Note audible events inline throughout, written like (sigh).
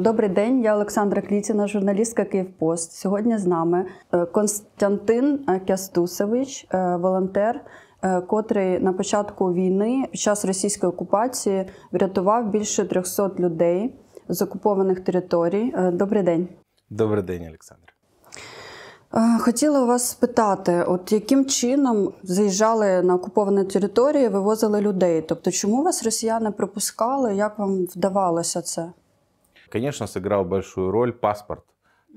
Добрий день, я Олександра Клітіна, журналістка Київпост. Сьогодні з нами е, Константин Кястусевич, е, волонтер, е, котрий на початку війни під час російської окупації врятував більше 300 людей з окупованих територій. Добрий день. Добрий день, Олександр. Хотіла вас спитати, от яким чином заїжджали на окуповані території, вивозили людей? Тобто, чому вас росіяни пропускали? Як вам вдавалося це? Конечно, сыграл большую роль паспорт.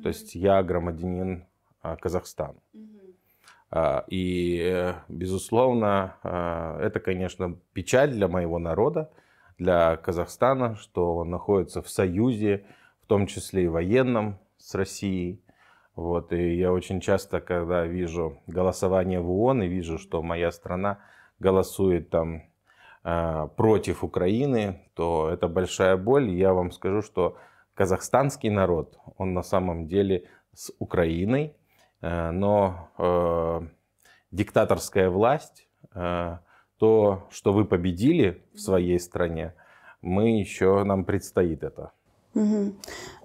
То есть я громадянин Казахстана. И, э, безусловно, это, конечно, печаль для моего народа, для Казахстана, что он находится в союзе, в том числе и военном, с Россией. Вот, и я очень часто, когда вижу голосование в ООН и вижу, что моя страна голосует там против Украины, то это большая боль. Я вам скажу, что казахстанский народ, он на самом деле с Украиной, э, но э, диктаторская власть, э, то, что вы победили в своей стране, мы еще нам предстоит это. Угу.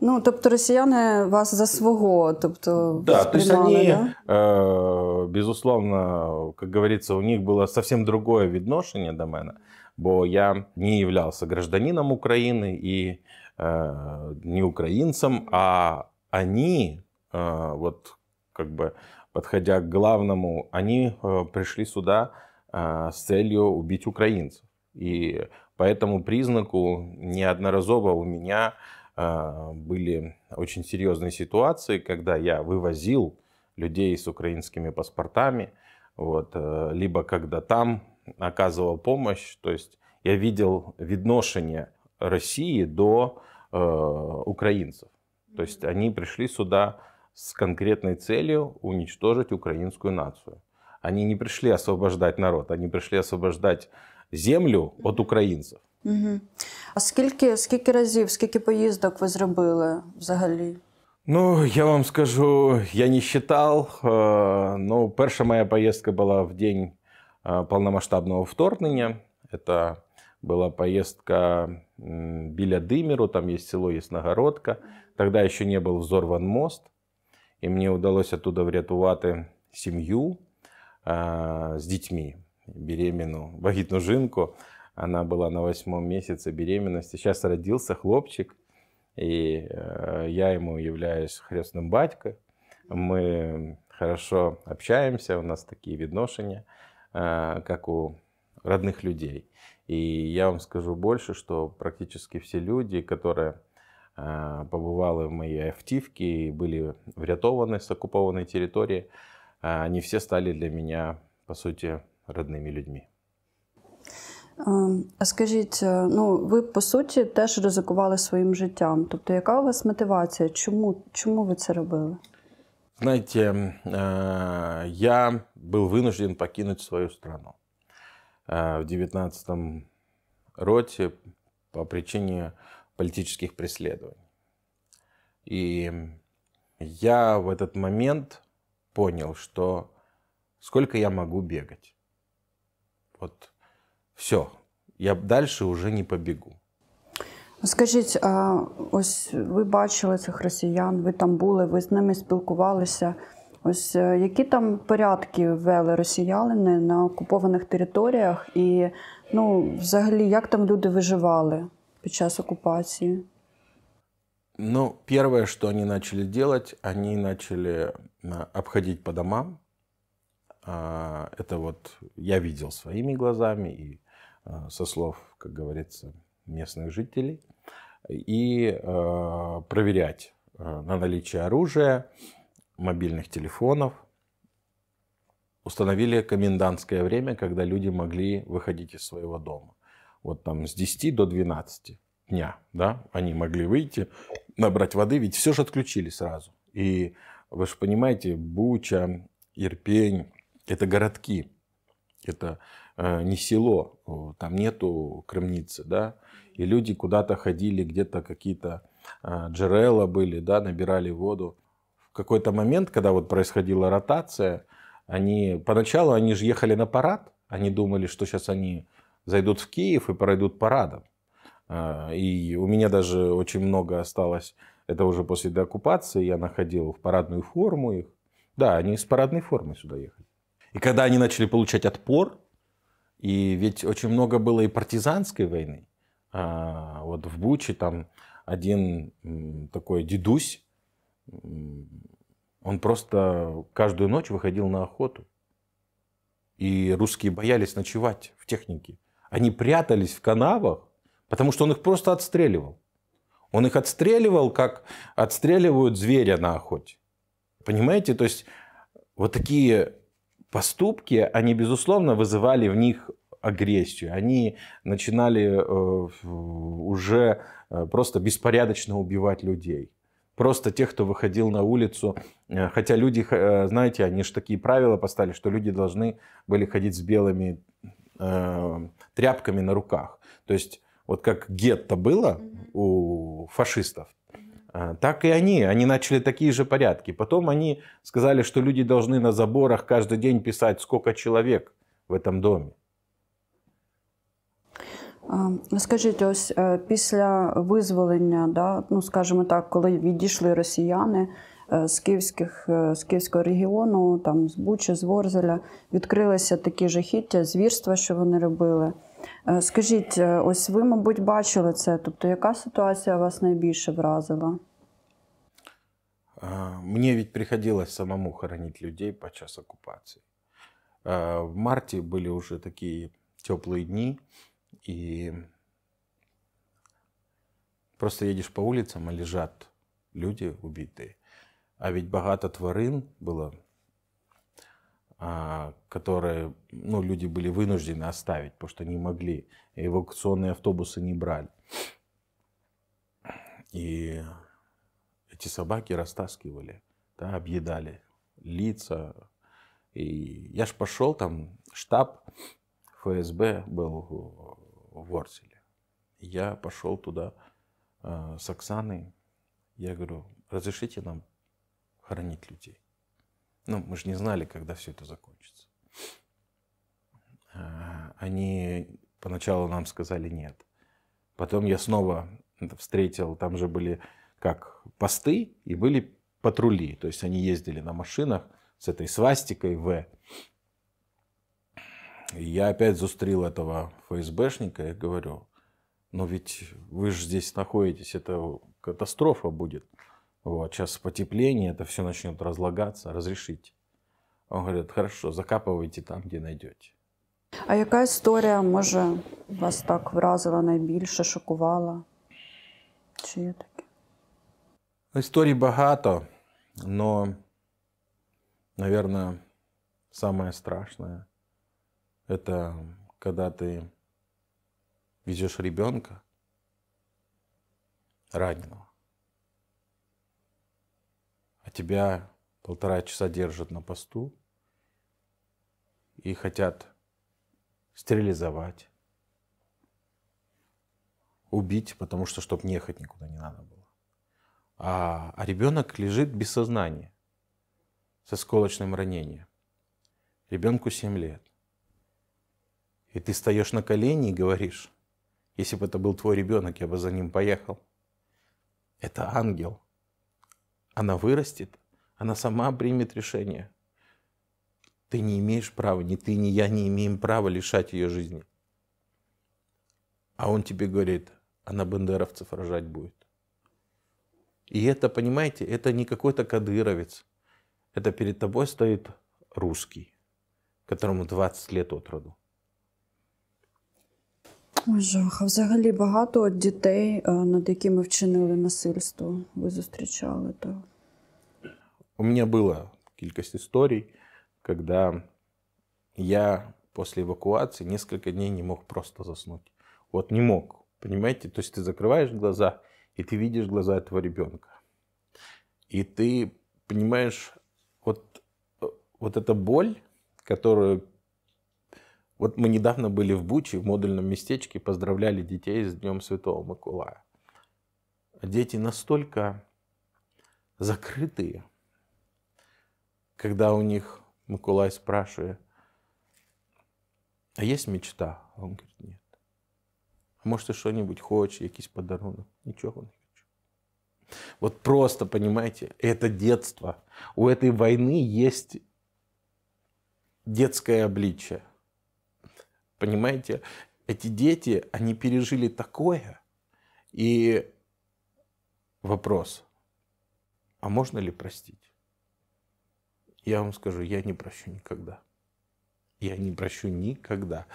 Ну, тобто росіяни вас за свого, тобто да, то есть они, да? э, безусловно, как говорится, у них было совсем другое відношення до мене, бо я не являлся гражданином України и э, не украинцам, а они, э, вот как бы подходя к главному, они э, пришли сюда э, с целью убить украинцев. И по этому признаку неодноразово у меня а, были очень серьезные ситуации, когда я вывозил людей с украинскими паспортами, вот, э, либо когда там оказывал помощь. То есть я видел видношение России до э, украинцев. То есть они пришли сюда с конкретной целью уничтожить украинскую нацию. Они не пришли освобождать народ, они пришли освобождать землю от українців. Угу. А скільки скільки разів, скільки поїздок ви зробили взагалі? Ну, я вам скажу, я не считал. Ну, перша моя поездка была в день полномасштабного вторгнення. Это была поездка біля Димиру, там есть село Ясногородка. Тогда еще не был взорван мост. І мені вдалося оттуда врятувати сім'ю з дітьми, беременну, вагітну жінку. Она была на восьмом месяце беременности. Сейчас родился хлопчик, и я ему являюсь хрестным батькой. Мы хорошо общаемся, у нас такие видношения, как у родных людей. И я вам скажу больше, что практически все люди, которые побывали в моей Автивке и были врятованы с оккупованной территории, они все стали для меня, по сути, родными людьми. А скажіть, е, ну ви по суті теж ризикували своїм життям. Тобто, яка у вас мотивація? Чому чому ви це робили? Знаете, я был вынужден покинуть свою страну в 19 роте по причине политических преследований. И я в этот момент понял, что сколько я могу бегать. Вот все, я дальше уже не побігу. Скажіть, а ось ви бачили цих росіян, ви там були, ви з ними спілкувалися. Ось е, які там порядки ввели росіяни на окупованих територіях, і ну, взагалі, як там люди виживали під час оккупации? Ну, первое, что они начали делать, они начали обходить по домам. Это вот я видел своими глазами, и Э, со слов, как говорится, местных жителей, и э, проверять на наличие оружия, мобильных телефонов. Установили комендантское время, когда люди могли выходить из своего дома. Вот там с 10 до 12 дня, да, они могли выйти, набрать воды, ведь все же отключили сразу. И вы же понимаете, Буча, Ирпень, это городки, это Э, не село, там нету кремницы, да, и люди куда-то ходили, где-то какие-то э, джерела были, да, набирали воду. В какой-то момент, когда вот происходила ротация, они, поначалу они же ехали на парад, они думали, что сейчас они зайдут в Киев и пройдут парадом. А, И у меня даже очень много осталось, это уже после деоккупации, я находил в парадную форму их. Да, они с парадной формы сюда ехали. И когда они начали получать отпор, и ведь очень много было и партизанской войны, а, вот в Буче там один такой дедусь, он просто каждую ночь выходил на охоту. И русские боялись ночевать в технике. Они прятались в канавах, потому что он их просто отстреливал. Он их отстреливал, как отстреливают зверя на охоте. Понимаете? То есть вот такие поступки, они, безусловно, вызывали в них агрессию. Они начинали э, уже э, просто беспорядочно убивать людей. Просто тех, кто выходил на улицу. Э, Хотя люди, знаете, они же такие правила поставили, что люди должны были ходить с белыми тряпками на руках. То есть вот как гетто было у фашистов, так и они. Они начали такие же порядки. Потом они сказали, что люди должны на заборах каждый день писать, сколько человек в этом доме. А, Скажіть, ось е, після визволення, да, ну скажімо так, коли відійшли росіяни е, з київських е, з київського регіону, там з Бучі, з Ворзеля, відкрилися такі жахіття, звірства, що вони робили. Е, Скажіть, е, ось ви, мабуть, бачили це. Тобто, яка ситуація вас найбільше вразила? А, Мне ведь приходилось самому хоронить людей по час оккупации. А, В марте были уже такие теплые дни, и просто едешь по улицам, а лежат люди убитые. А ведь багато тварин было, а, которые ну, люди были вынуждены оставить, потому что не могли. Эвакуационные автобусы не брали. И эти собаки растаскивали, да, объедали лица. И я ж пошел, там штаб ФСБ был в Ворселе. Я пошел туда э, с Оксаной. Я говорю, разрешите нам хоронить людей. Ну, мы же не знали, когда все это закончится. Э, Они поначалу нам сказали нет. Потом я снова встретил, там же были как посты и были патрули. То есть они ездили на машинах с этой свастикой В. И я опять зустрил этого ФСБшника и говорю, но ведь вы же здесь находитесь, это катастрофа будет. Вот, сейчас потепление, это все начнет разлагаться, разрешите. Он говорит, хорошо, закапывайте там, где найдете. А яка історія може вас так вразила найбільше, шокувала? Чи є таке? Историй багато, но, наверное, самое страшное – это когда ты везешь ребенка раненого, а тебя полтора часа держат на посту и хотят стерилизовать, убить, потому что, чтобы не ехать никуда не надо было. А, а ребенок лежит без сознания, со сколочным ранением. Ребенку 7 лет. И ты встаешь на колени и говоришь, если бы это был твой ребенок, я бы за ним поехал. Это ангел. Она вырастет, она сама примет решение. Ты не имеешь права, ни ты, ни я не имеем права лишать ее жизни. А он тебе говорит, она бандеровцев рожать будет. И это, понимаете, это не какой-то кадыровец. Это перед тобой стоит русский, которому 20 лет от роду. Ой, жах. А взагалі багато от дітей, е, над якими вчинили насильство, ви зустрічали. Так? У меня было кількість историй, когда я после эвакуации несколько дней не мог просто заснуть. Вот не мог, понимаете? То есть ты закрываешь глаза, и ты видишь глаза этого ребенка. И ты понимаешь, вот, вот эта боль, которую... вот мы недавно были в Буче, в модульном местечке, поздравляли детей с Днем Святого Миколая. А дети настолько закрытые, когда у них Миколай спрашивает, а есть мечта? А он говорит, нет. Может, ты что-нибудь хочешь, якийсь подарунок. Ничего не хочу. Вот просто, понимаете, это детство. У этой войны есть детское обличие. Понимаете, эти дети, они пережили такое. И вопрос, а можно ли простить? Я вам скажу, я не прощу никогда. Я не прощу никогда.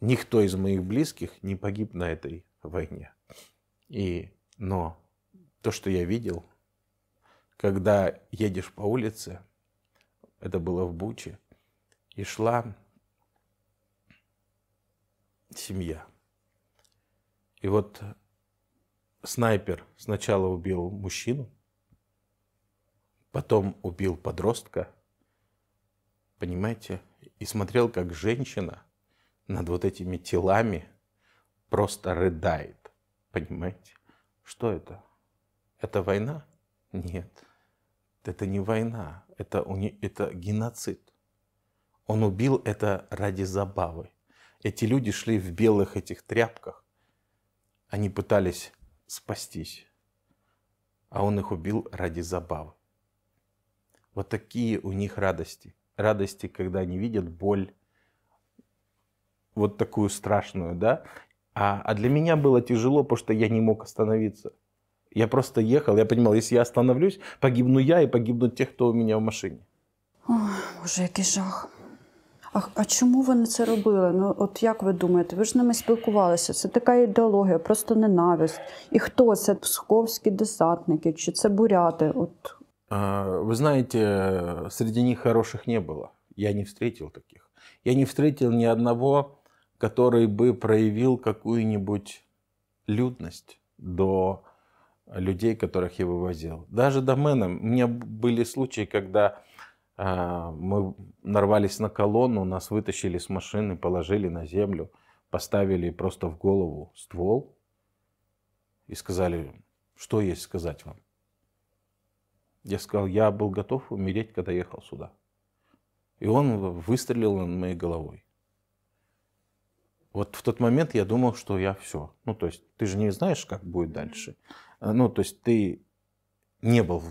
Никто из моих близких не погиб на этой войне. И, но то, что я видел, когда едешь по улице, это было в Буче, и шла семья. И вот снайпер сначала убил мужчину, потом убил подростка, понимаете, и смотрел, как женщина над вот этими телами просто рыдает, понимаете? Что это? Это война? Нет, это не война, это, это геноцид. Он убил это ради забавы. Эти люди шли в белых этих тряпках. Они пытались спастись. А он их убил ради забавы. Вот такие у них радости. Радости, когда они видят боль, вот такую страшную, да. А, а для меня было тяжело, потому что я не мог остановиться. Я просто ехал, я понимал, если я остановлюсь, погибну я и погибнут те, кто у меня в машині. Ой, Боже, який. А, а чому вони це робили? Ну, от як ви думаєте, ви ж з ними спілкувалися? Це така ідеологія, просто ненависть. І хто це? Псковські десантники, чи це буряти? От. А, вы знаете, среди них хороших не было. Я не встретил таких. Я не встретил ни одного, который бы проявил какую-нибудь людность до людей, которых я вывозил. Даже до мене. У меня были случаи, когда а, мы нарвались на колонну, нас вытащили с машины, положили на землю, поставили просто в голову ствол и сказали, что есть сказать вам. Я сказал, я был готов умереть, когда ехал сюда. И он выстрелил над моей головой. Вот в тот момент я думал, что я все. Ну, то есть ты же не знаешь, как будет дальше. Ну, то есть ты не был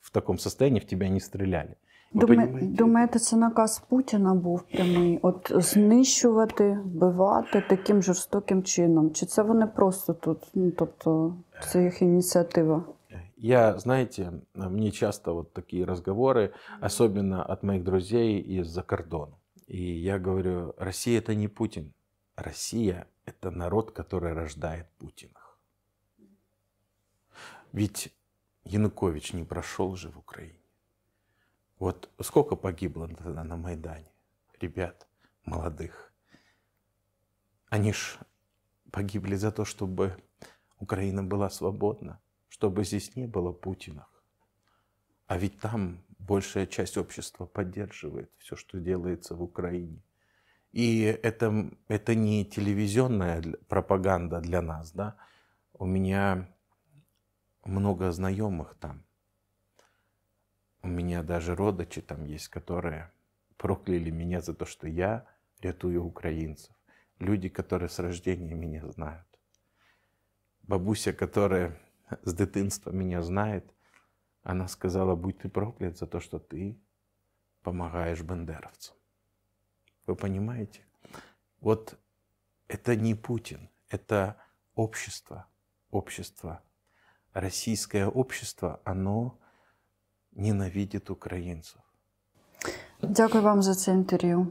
в таком состоянии, в тебя не стреляли. Дума... Думаєте, це наказ Путіна був прямий? От знищувати, вбивати таким жорстоким чином? Чи це вони просто тут? Ну, тобто, це їх ініціатива? Я, знаете, мне часто вот такие разговоры, особенно от моих друзей из-за кордона. И я говорю, Россия это не Путин. Россия это народ, который рождает Путиных. Ведь Янукович не прошел же в Украине. Вот сколько погибло тогда на Майдане ребят молодых. Они ж погибли за то, чтобы Украина была свободна, чтобы здесь не было Путинах. А ведь там большая часть общества поддерживает все, что делается в Украине. И это, это не телевизионная пропаганда для нас, да. У меня много знакомых там. У меня даже родичи там есть, которые прокляли меня за то, что я рятую украинцев. Люди, которые с рождения меня знают. Бабуся, которая (laughs) с дитинства меня знает, она сказала, будь ты проклят за то, что ты помогаешь бандеровцам. Вы понимаете? Вот это не Путин, это общество, общество, российское общество, оно ненавидит українців. Дякую вам за це інтерв'ю.